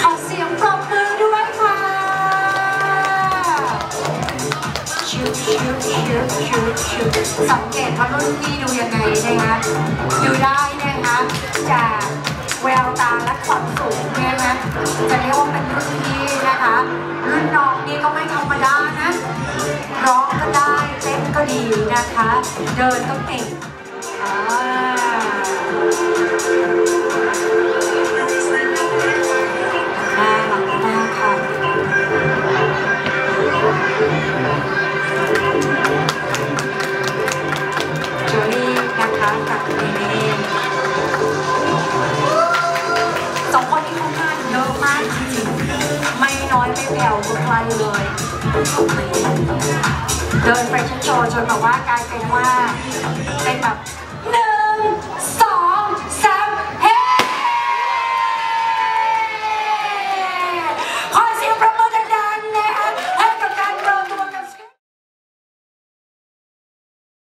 ขอเสียงปรบมือด้วยค่ะชิวชิวชิวชิวชิวสังเกตว่ารุ่นพี่ดูยังไงนะคะดูได้นะคะจากแววตาและความสูงเนี่ยนะจะเรียกว่าเป็นรุ่นพี่นะคะรุ่นน้องนี่ก็ไม่ธรรมดานะร้องก็ได้เต้นก็ดีนะคะ เดินก็เก่ง แถวกว่าใครเลย เดินไปชั้นโชว์จนแบบว่ากลายเป็นว่าเป็นแบบหนึ่งส